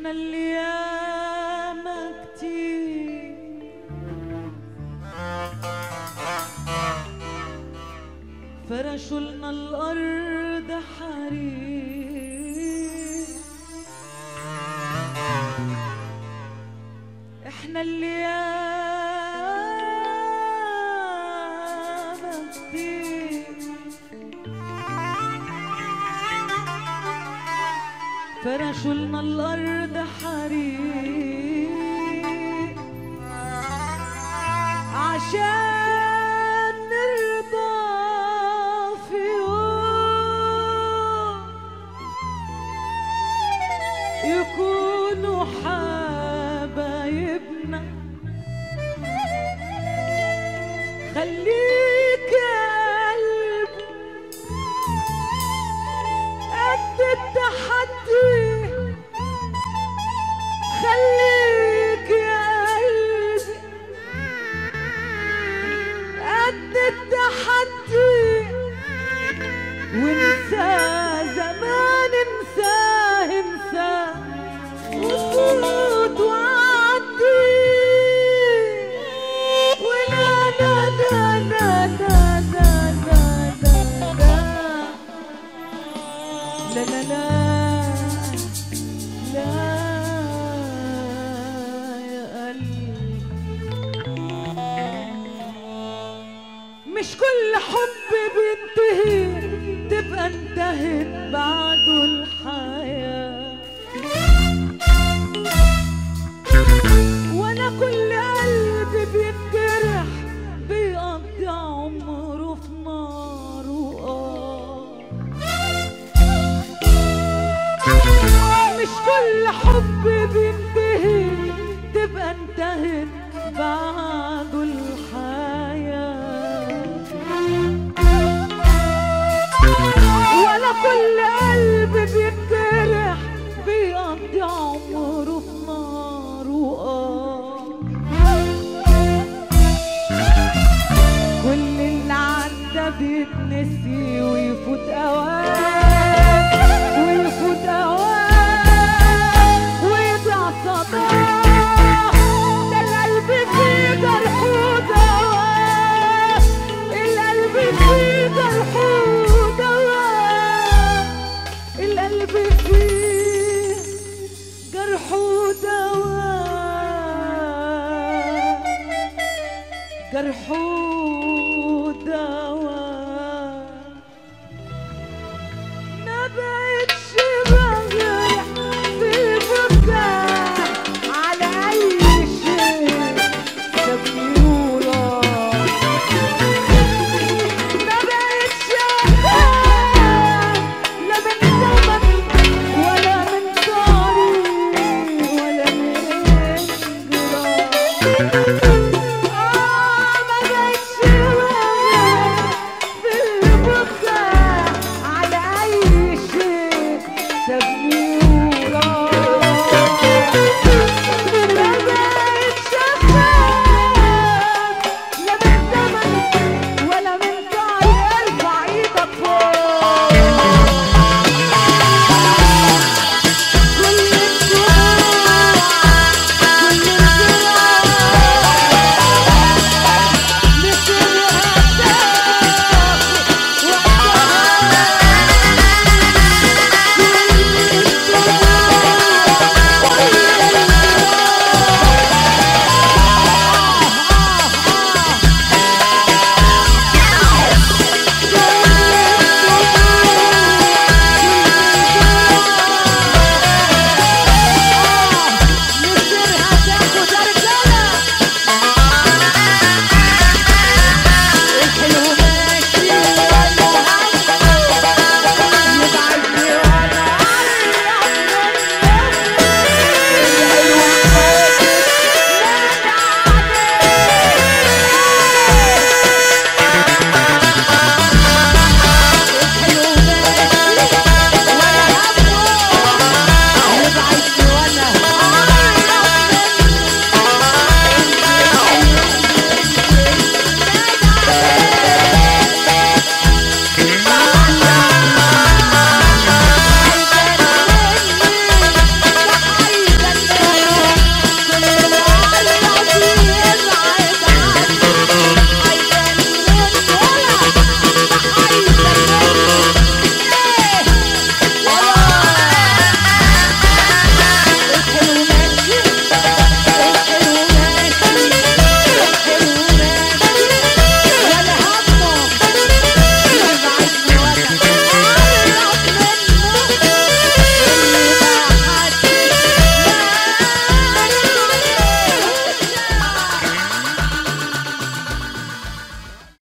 إحنا اللي ياما كتير. فرشوا لنا الأرض حرير. إحنا اللي ياما فرشوا لنا الأرض حريق. عشان نرضى في يوم يكونوا حبايبنا لا لا لا لا يا قلبي. مش كل حب بينتهي تبقى انتهت بعده. الحب بينتهي تبقى انتهت. بعد جرحوك.